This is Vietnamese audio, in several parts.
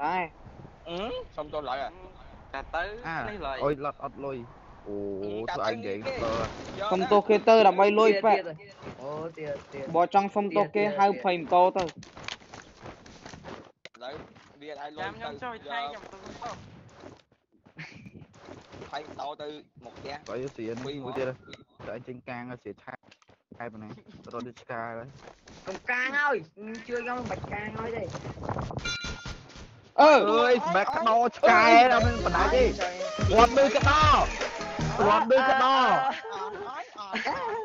Đây. Ừ, xong tôi lại à. Cà tứ à, lấy lời. Ôi lật ớt lôi. Ồ, ừ, sao anh vậy cơ. Phong tô kê tơ là bay lôi phải, Ồ, tiền tiền. Bỏ trong xong tôi kê hai phẩy tô tơ. Đấy, biết ai lôi. Làm cho thay nhầm tôi phải to từ một giá có tiền mua tiền đợi anh trên càng sẽ thay thay bên này tôi đi sky đấy còn càng ơi chưa cho bạch càng thôi đây. អើយសម្រាប់ក្តោឆ្កែអត់មានបណ្ដាច់ទេគាត់មើលក្តោគាត់មើលក្តោ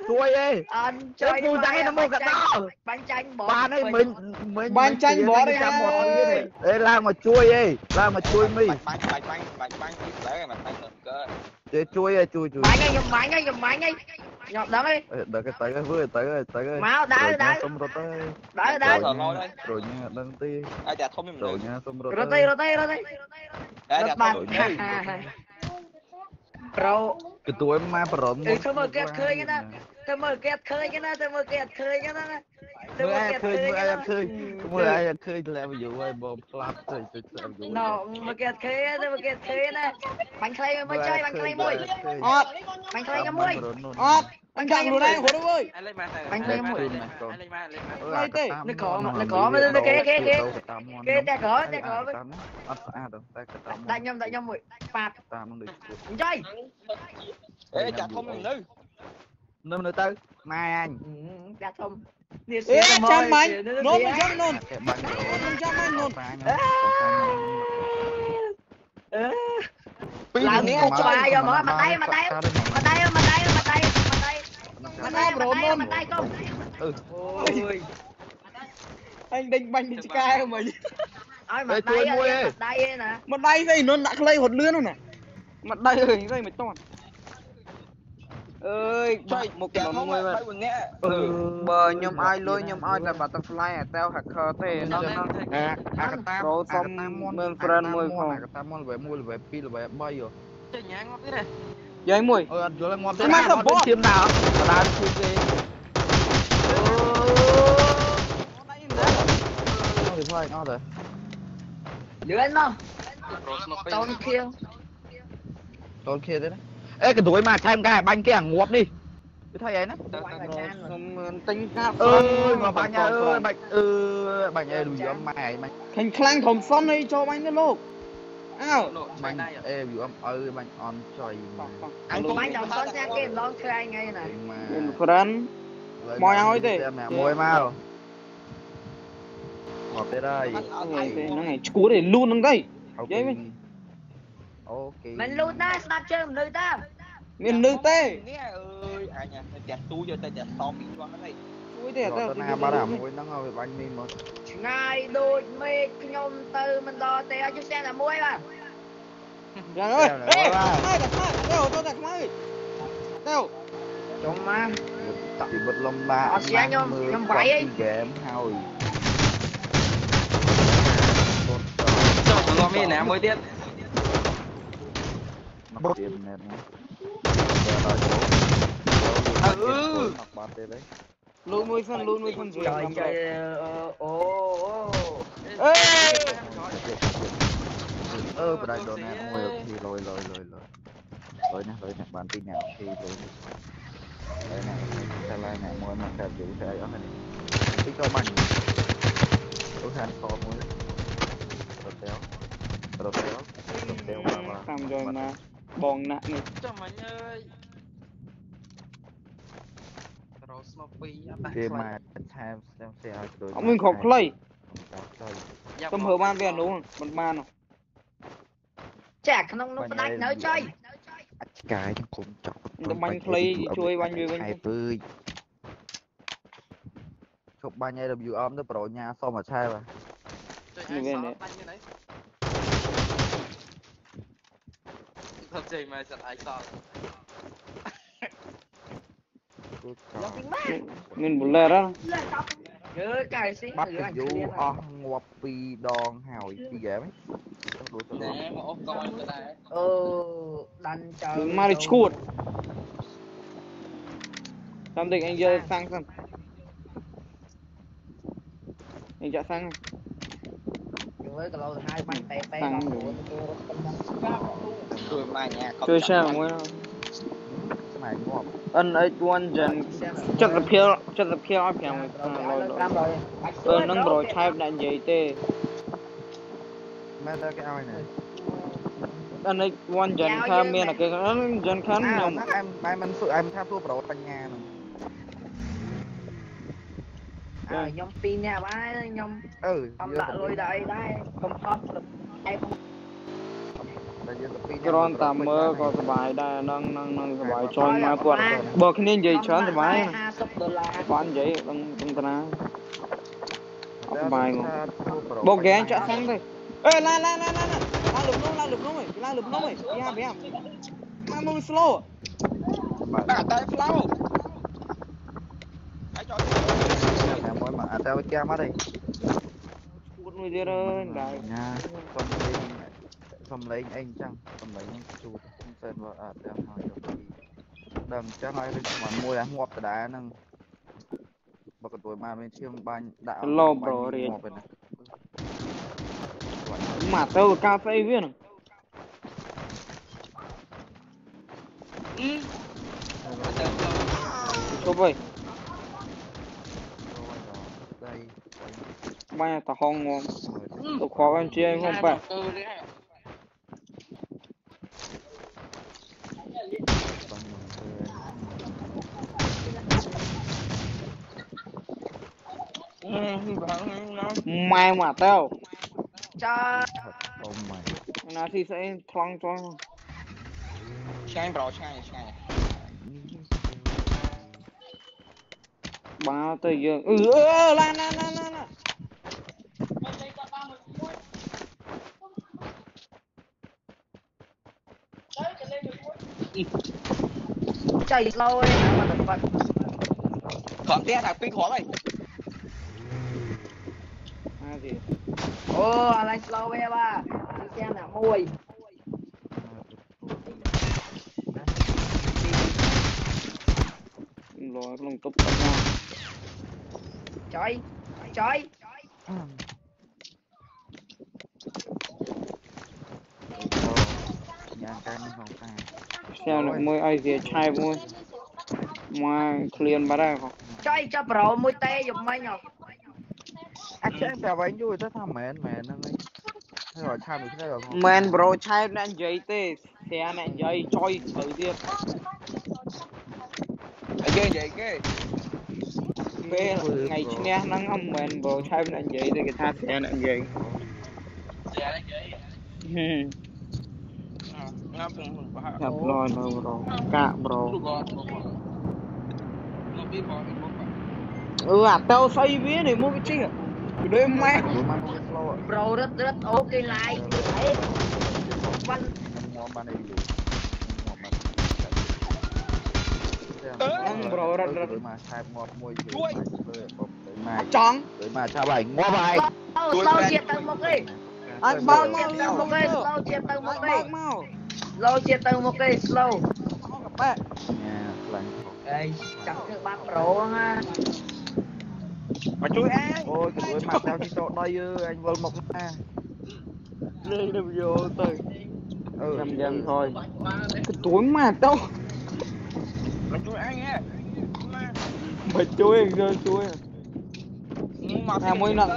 ជួយអេអត់ជួយពូតាំងឯមកកដោបាញ់ចាញ់បងបានអីមិញមិញបាញ់ចាញ់បងអីចាំបងអេឡើងមកជួយអេឡើងមកជួយមីបាញ់បាញ់បាញ់បាញ់បាញ់ពីលើមកបាញ់ទៅកើជួយជួយអេជួយជួយបាញ់អីខ្ញុំបាញ់អីខ្ញុំបាញ់អី ខ្ញុំដឹងហើយដើរទៅទៅធ្វើទៅទៅមកដើរដើរសុំរត់ទៅដើរដើរប្រូញអត់ដឹងទេអាចតែធំមិនប្រូលើញសុំរត់រត់ទៅរត់ទៅរត់ទៅតែរតែត់បាបាត់ត់ប្រូគឺទួយមកប្រមអឺធ្វើមើលគេអត់ឃើញទេណាទៅមើលគេអត់ឃើញទេណាទៅមើលគេអត់ឃើញទេណាទៅ មើលអាឃើញមើលអាឃើញមើលអាឃើញធ្លាក់វិយហើយបងផ្លាប់ទៅទៅធ្លាក់វិយណូមកគេឃើញទៅមកគេឃើញណាបាញ់ខ្លីមួយចៃបាញ់ខ្លីមួយអត់បាញ់ខ្លីមួយអត់បាញ់ខ្លីមួយហ្នឹងហូតអើយបាញ់ខ្លីមួយអីទេនេះក្រនេះក្រមើលទៅគេគេគេគេតែក្រតែក្រអត់ស្អាតតែកតាដាក់ខ្ញុំដាក់ខ្ញុំមួយប៉ាតតាមនឹងដូចអញ្ចឹងអេចាក់ធំនឹងនៅ នៅនៅទៅម៉ែអញចាក់ធំនេះអេចាំមាញ់នោមមិនចាំនោមមិនចាំមាញ់នោមអឺពីនេះបាយយកមកមកដៃមកដៃមកដៃមកដៃមកដៃមកដៃមកដៃប្រូនោមមកដៃកុំអូយអញដេញបាញ់ពីឆ្កែមិញឲ្យមកដៃមួយដៃឯណាមកដៃស្អីនោមដាក់ក្លេរត់លឿននោះណាមកដៃអើយស្អីមិនតន់ ơi trời một cái mong người mà. Ừ, ừ, bờ ừ, nhóm ai lôi nhóm ai là butterfly à? Tao hạc khờ thế nó nó hạc ta rồi xong mình friend mùi không? hạc ta mòn về mùi về pi về bay rồi chơi nhá ngon thế này. Vậy mùi? Ờ rồi là ngon thế chim nào? Mà đá chim gì thôi nó rồi. Lưỡi nó Don't thế Don't đấy. Ê cái túi mà cho em cái bánh kia ngộp đi. Cứ dạ, dạ, dạ, thôi ấy Tinh tính ơi mà bạn nhà ơi bạn ừ bạn nhà đùi âm mày mày. Thành khang thầm son đi cho bánh nó lột ao bánh ê đùi âm ơi bánh on trời. Anh cũng bánh đầu son sang kia lon chơi anh ngay này? Friend mồi ao đi mồi mau ngọt tới đây. Nó ngày cua để luôn đứng đây. Vậy. អូខេ មិនលូតណាស្ដាប់ជើងមនុស្សតា មានលឺទេ នេះអើយអញតែទូយកតែតែសំពីរបស់ហ្នឹង ជួយទេ អ ទៅ ត់ណាបាត់អាមួយហ្នឹងឲ្យបាញ់នេះមក ឆ្ងាយដូចមេឃខ្ញុំទៅមិនដល់ទេឲ្យជួយស្ទែតែមួយបាទ យ៉ាងអើយអេទៅទៅទៅទៅខ្មៅទៅ ចុំមក ពីបិទលំបាក អត់ស្យាខ្ញុំខ្ញុំវាយឯង ហ្គេមហើយ ចូលសង្ងំមានណាមួយទៀត nó có tiền nè nhé à, ừ. luôn mươi phân luôn mươi phân rồi trời trời ô ô ê! Ơ bữa đây đồ nè ngồi thì lôi lôi lôi lôi. Lôi nè lôi nè bạn tin nào khi lôi đây nè xe lai nè mua mặt đẹp dữ xe đó. Này cái cho bằng đối hành khó mua rồi đéo rồi đéo rồi đéo mà mà làm rồi mà. បងណាក់នេះចាំអញអើយរោស្មោពីអត់ដាក់ខ្លាយថែមស្ទាំងស្អីឲ្យដូចអត់មានគ្រាប់ខ្លីខ្ញុំហៅបានវាអនុមិនបានចាក្នុងនោះផ្ដាច់នៅចុយអាចកាយខ្ញុំគុំចប់ទៅបាញ់ខ្លីជួយបាញ់វាវិញអើយជប់បាញ់ AWM ទៅប្រញាសុំអាឆែបាទជួយឲ្យសល់បាញ់ trình mà giật ai sao Mình bụi lè đó. Bắt cái vũ on ngoạp pi đòn hào gì vậy mấy. Ơ, mà Đành chờ Mà đi chút Tâm định anh dơ sang xem. Anh chạy sang này មើលគីឡូទៅហើយបាញ់តែតែដល់ខ្លួនទៅរត់ទៅជួយមកញ៉ាជួយឆាមួយស្មៃងាប់ NH1 Gen ចិត្តភាពចិត្តភាពឲ្យ500ទៅនឹងប្រឆែបដាក់និយាយទេមែនតើគេឲ្យណាអានេះ one gen ខានមានអគេខាន gen ខានខ្ញុំអែមអែមមិនធ្វើអែមថាធ្វើប្រវត្តិបញ្ញាហ្នឹង à nhóm pin nha bá nhóm អឺ ông lạ lôi đây đây không thoát được em không តែយើងទៅពីរគ្រាន់តែមើលក៏សប្បាយដែរនឹងនឹងនឹងសប្បាយចុយមកគាត់បើគ្នានិយាយច្រើនសប្បាយ hai sub đô la បាននិយាយដឹងដឹងតាណាអត់សប្បាយមកប្រូបោកហ្គេចាក់សាំងទេអេឡាឡាឡាឡាឡាឡាលឹមនោះឡាលឹមនោះឯងឡាលឹមនោះឯងយ៉ាយ៉ាមកមក slow ដាក់តែ flow khỏi mà. À, tao với cha má đi cuốn người kia rồi đại. nha con lấy cầm lấy anh chăng? Cầm lấy anh chu không tên vợ à tao hỏi được gì? Đừng chắc hay lên mà mua đá ngọt từ đá năng, bật cái tuổi mà bên chiêm ban đạo lo bro đi. mà tao cà phê viên Ừ. Thôi vậy. mày ta hong ngon ờ, tôi khó ăn chia không phải. Mày mà tao. Cha nó thì sẽ thong cho. Chạy, bro chạy, chạy. bao tới giờ. Ừ lan lan lan lan. chạy slow đi Còn té thằng pin khổ mày Ô, anh slow em à Anh xem là môi Rồi, lông tốc tốc ra. Trời, trời, trời sao lại môi ai dìa chai môi mà liền bà đây không chai cho bro môi tê dùng mấy nhở anh sẽ trả bánh vui tới thằng mền mẹ nó ngay rồi chai mình thế rồi không? Mẹ bro chai nên giấy tê. Xe nó giấy chơi thử tiếp anh chơi vậy cái. Về ngày kia nó không mền bro. Chai nên giấy thì cái thằng xe nó giấy. Ừ. ចុយត្រូវទៀត ហើយគេនិយាយគេ ពេលថ្ងៃឈ្នះហ្នឹងអត់មែនប្រូឆែបអ្នកនិយាយទេគេថាស្ទើរអ្នកនិយាយ ងាប់ខ្ញុំប្រហែល ចាប់ឡយនៅប្រូកាក់ប្រូ គ្រូក៏មកមកពីបងមក អឺអាទៅស្អីវានេះមកជិះដូចម៉ែ ព្រោះមកវា slow pro rất rất ok like đấy văn មកបានអីយូរមកបាន ហ្នឹងប្រូរត់រត់ មកឆែបងាប់មួយជួយលើបុកទៅមក ចង់ ទៅមកឆាប់ហើយងាប់ហើយ slow slow chia từng một đi អញបើកមក chia từng một đi slow chia từng មក một បើ đi កមក slow chia từ một đi slow. Yeah, đây chẳng được ba pro ha. Mà chui ai ôi cái đuôi mặt tao chỉ chỗ đây anh vô một ma lên được vô từ ừ. Dần thôi. Cái tuổi mà tao mà chui ai nghe. Mà chui rồi chui mà mỗi lần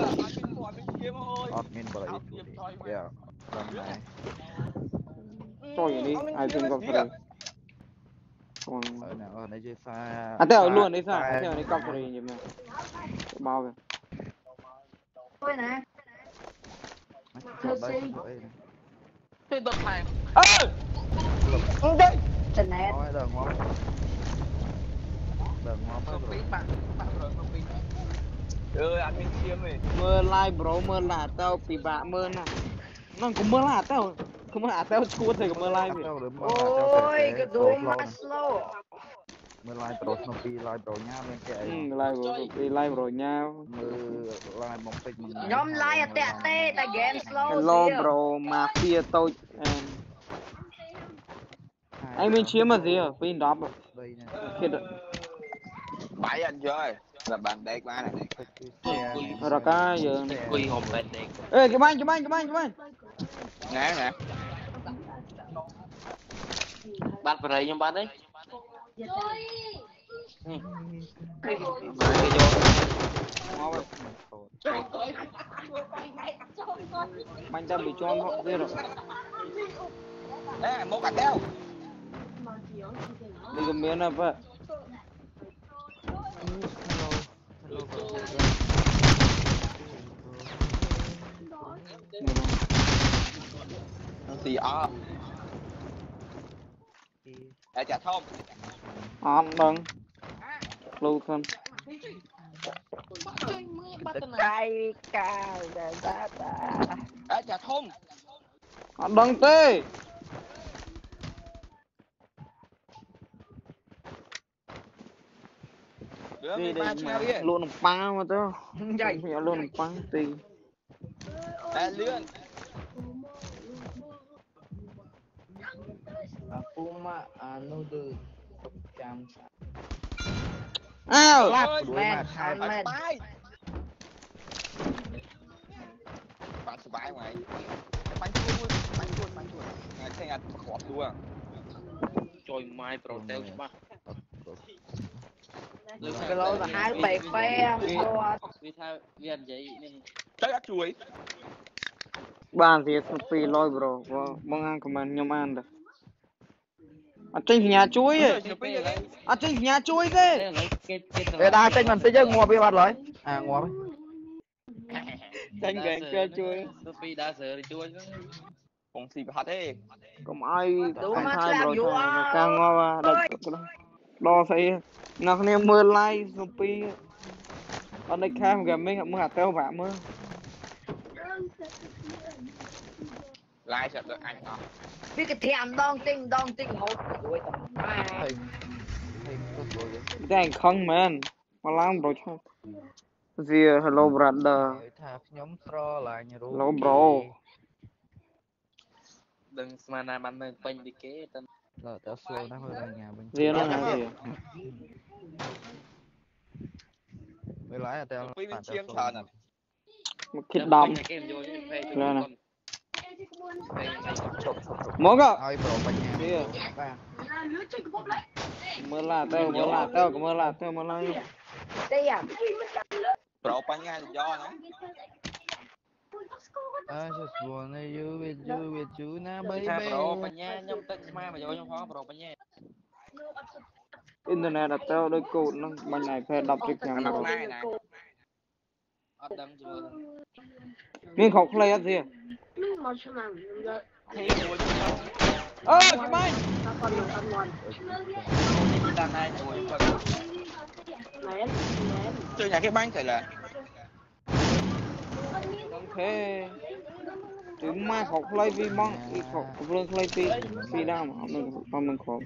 Admin bởi dạ, vâng, Yeah. Destroyer đi Ai tên cọc rồi Còn Ở ở đây chơi pha. À tao luôn đấy sao? Tao đấy cọc rồi nhỉ mà. Bao rồi. Thôi nè Tôi bật phải Ơ! Đây Trần nè Đừng ngó Đừng ngó. Không biết bạn. Bạn rồi không biết Ơi, ăn chiêm này. Mơ like bro, mưa là tao, bị bạ à. vâng, mưa nè Nó cũng mưa là tao. Kemana Atel cuat ya mưa lain ya? Oi, gedung Maslow. mưa like pro nó pi, like pro nhau lên cái. Ừ, like pro đi like pro nhau. mưa like một tích mình. Nhóm like tệ tệ tại game slow. Hello bro, mafia tôi em. Anh mình chiếm mà gì à? Pin drop rồi. Thiệt rồi. Bảy anh chơi là bạn đây quá này. Rồi cái gì, quỳ hồn bạn đây. Ê, cái bánh, cái bánh, cái bánh, cái bánh. Nè nè. បាត់បរិយខ្ញុំបាត់ទេមកវិញបាញ់តាមពីជាន់មកទៀត nè một cả keo នេះក៏មានដែរប៉ thì ở để trả Dạ chả thơm. À, Ngon mừng. Lưu thêm. Tay cao ta đã đã. Dạ chả thơm. Ngon đông tê. Đi đi mà luôn một pha mà tao. Dạ, luôn một pha tì. Đã lươn. uma ano do jam. Ow! Lap, man, man, man. បាត់សុបាយហ្នឹងបាញ់ជួនបាញ់ជួនបាញ់ជួនថ្ងៃផ្សេងអត់ប្រកបដួជួយម៉ាយប្រូតេវច្បាស់គីឡូទៅហៅបែកបែគាត់វាថាវានិយាយនេះទៅអត់ជួយបានទៀត200ប្រូបងអានខមមិនខ្ញុំអានដែរ អត់ចេញសញ្ញាជួយទេអត់ចេញសញ្ញាជួយទេវាដើរចេញបន្តិចទៅងាប់វាបាត់ឡើយអាងាប់ចាញ់កែគេជួយទៅពីដើរសើជួយពងស៊ីប្រហត់ទេកុំឲ្យខាយរយការងាប់ដល់ដល់ស្អីអ្នកគ្នាមើល live ទៅពីអត់នៅខាម gaming មើលអាទៅបាក់មើល live ចាប់ទៅអញអស់ biết cái thèm đong tinh đong tinh hột đang không man. Mà làm bro cho gì hello brother. Hello bro. Đừng mà nào bạn mình quanh đi kế tên. Là tao xua nó hơi vào nhà bên kia. nó là gì? Mới lái là tao một cái đom lên nè Moga. Ay, bro, banyak. Iya. Melatau, melatau, melatau, melatau. Iya. Berapanya do nó? À, just wanna you with you with you na baby. Bro, banyak nhóm tên mà mà vô nhóm khó bro banyak. Internet đặt tao đôi cột nó bên này phải đọc được nhà nó. Này này. Ở đâm chưa. Miếng khóc play á gì? thế của ơ ờ, cái mai. Đàn này của từ nhà cái banh phải là. Thế từ mai học lấy vi mong đi học học lấy vi vi đau mà học mình học mình khổ.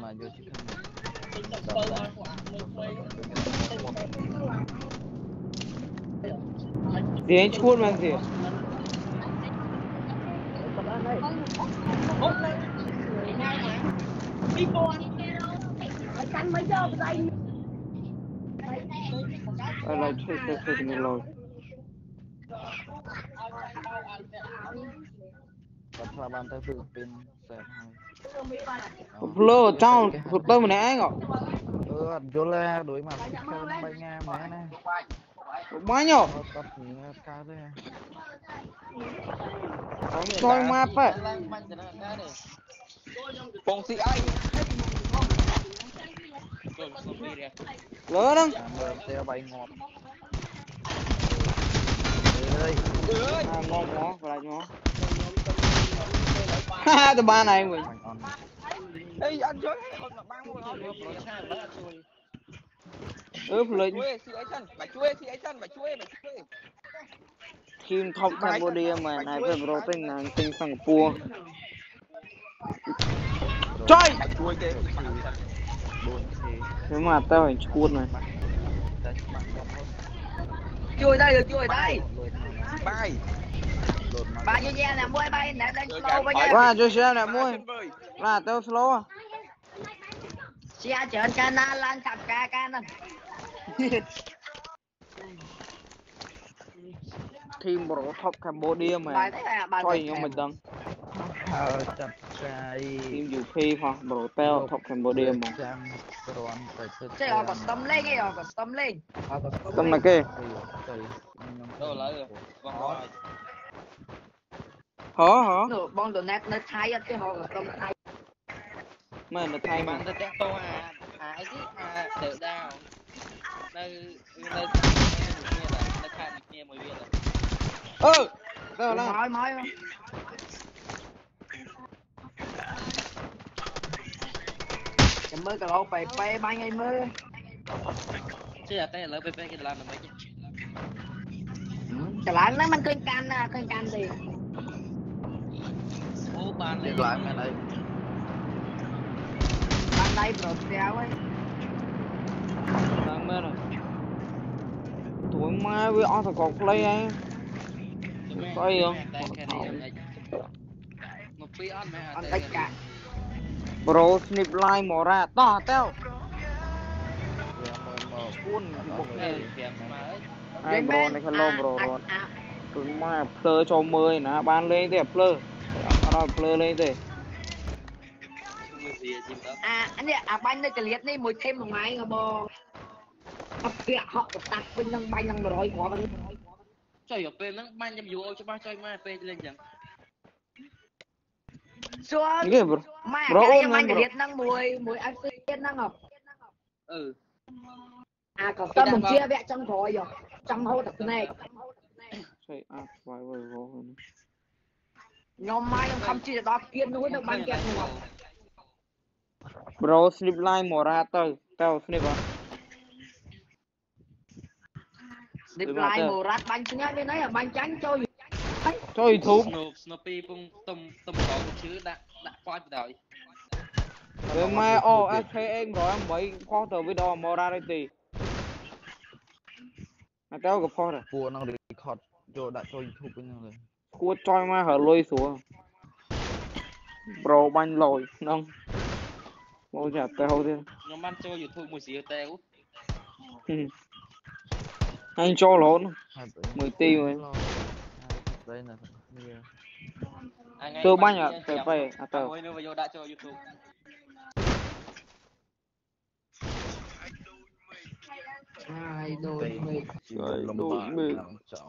Mà vô chứ Tiếng chuột mà gì? đi bộ cắn mấy giờ đây đây là chơi chơi chơi mình lôi bắt là bàn tay vừa pin sẹp lô trong hụt tơ mình nè ngọ ừ vô la đuổi mặt bay ngang, mẹ nè. Baño. Soy mapa. Fungsi ai. Lớn không? Teo bay ngọt. Ơi. À, ngon quá, lại ngon. Ha, tụi ba này mình. Ê, anh chơi, con là ba mươi. អឺផ្លេចជួយស៊ីអីសិនបាទជួយស៊ីអីសិនបាទជួយបាទជួយឈីមថប់កម្ពុជាមែនហើយពេលប្រទេសណាងទីសិង្ហបុរីជួយជួយគេ4ខ្ញុំមកទៅឲ្យឈួតមែនជួយដែរជួយដែរបាយបាទជួយយ៉ាងណាមួយបាយណាដេញ slow វិញបាទជួយយ៉ាងណាមួយបាទទៅ slow ជាច្រើនកាលណាឡើងចាប់ការការហ្នឹង team bro top Cambodia mà coi như mình đăng ờ tập cái team dù phi vâng hả bro teo top Cambodia mà chơi họ bật tâm lên ấy họ bật tâm lên tâm là kê đâu lấy hả? hả bọn đồ nét nó thay á cái hả bật tâm thay. Mà nó thay mà. Nó chắc tôi à chứ à tự đào. nơi nơi nơi nơi khai một nghe mười viên rồi អឺទៅ មក ឡើយ ហើយមកចាំមើលក៏លោបែបែបាញ់ឲ្យមើល chứ là cái lớn pp cái làm là mấy chứ កន្លែងហ្នឹងมันឃើញកាន់ណាឃើញកាន់ទេ ô ban នេះ lên ឡើងមែនអី បានដៃប្រូស្ទាវហើយ ឡើងមែន ទួយម៉ែវាអស់តែកងផ្លៃហើយស្អីហ៎មកពីអត់មែនអត់ដាច់កាប្រូស្នីបឡាយម៉ូរ៉ាតោះតើគួនបុកនេះហើយប្រូនេះខាងលោប្រូរត់គឺមកផ្លើចូលមើលណាបានលេងទេផ្លើអត់ដល់ផ្លើលេងទេអានេះអាបាញ់នៅកលៀតនេះមួយថេមមួយម៉ៃហ៎បង អត់ពាក់ហក់បតាក់ពេញនឹងបាញ់នឹង100គ្រាប់ហ្នឹងចុយពេលហ្នឹងបាញ់ខ្ញុំយូរច្បាស់ចុយមកពេលលេងចឹងសួរម៉ែខ្ញុំបាញ់រៀតហ្នឹងមួយមួយ FC ទៀតហ្នឹងអឺអាក៏តែមកជាវគ្គចង់ក្រោយចង់ហូតតែស្នែកចុយអាស្វាយវល់ខ្ញុំមកខ្ញុំខំជិះដល់ទៀតនោះនៅបាញ់ទៀតនោះ Bro slip line មរ៉ាទៅទៅ snip អត់ Reply mồ rát banh nhá, bên đấy là banh tránh chơi. Chơi thú. Snoopy pung tum tum có chứ đã đã qua rồi. Rồi ờ, mai ô oh, em rồi em bảy khó tờ với đò mò ra đây tì. Mà kéo gặp khó rồi. Cho đã cho YouTube với nhau rồi. Của chơi mà hở lôi xuống. Bro banh lồi nâng. Mô chả tèo thế. Nó mang chơi YouTube một xíu tèo anh cho lộn mười tiêu rồi đây là tôi bắn nhở phải phải à tờ hai đôi mình đôi mình trời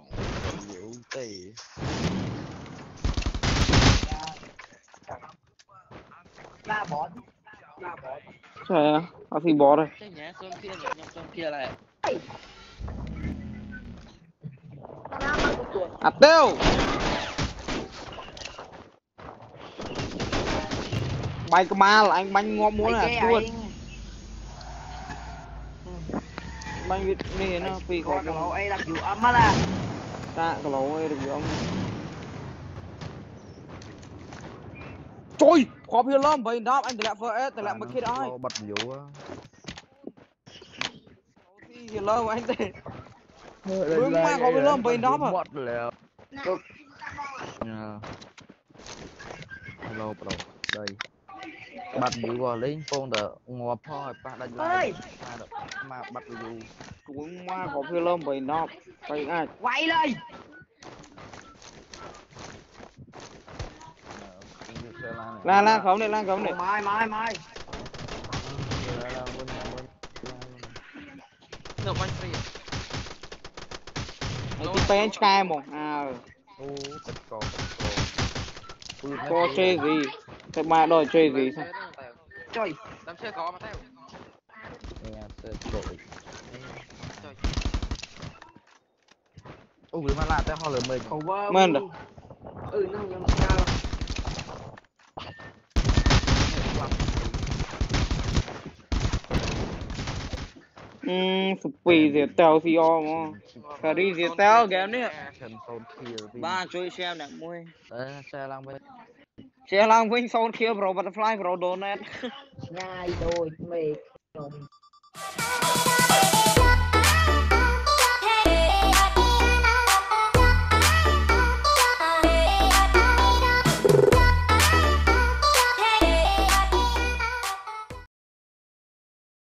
ơi à? à? Thì bỏ rồi cái nhà kia nhà kia này Ateu! Bay cái ma là anh banh ngon muốn là luôn. Banh Việt này nó phi khỏi cái lỗ ấy đặc dụ âm á là. Ta cái lỗ ấy đặc dụ âm. Trời, khó biết lắm, vậy đó anh lại phở để lại mà kia ai Bật dụ á. Thì lâu anh thế. มึงมาเขาไปเริ่มไปน็อปอ่ะหมดแล้วก็เนี่ยฮัลโหลโปร đây. Bật dữ vào lấy phong đỡ ngọt thôi. Ba đánh lại. Mà bật dữ cũng qua có phi lâm bởi nó phải ai? Quay lên la la khống này la khống này mai mai mai. Được anh ទីពេនឆ្កែហ្មងអើ អូទឹកកក ក៏ជេហ្គីតែមកដល់ជេហ្គី ចុយ đám chơi có mà theo នេះទឹកកកអូវាមកឡាតែហោះលើមេឃ cover មែនទេ អឺហ្នឹងខ្ញុំ ស្គាល់អឺសុពីវាតៅស៊ីអហ្មងការីវាតៅហ្គេមនេះឈិនសូនខៀលពីបាទជួយ share អ្នកមួយតែចែឡើងវិញ share ឡើងវិញសូនខៀវ Pro Butterfly Pro Donate ឆ្ងាយដូចមេឃខ្ញុំ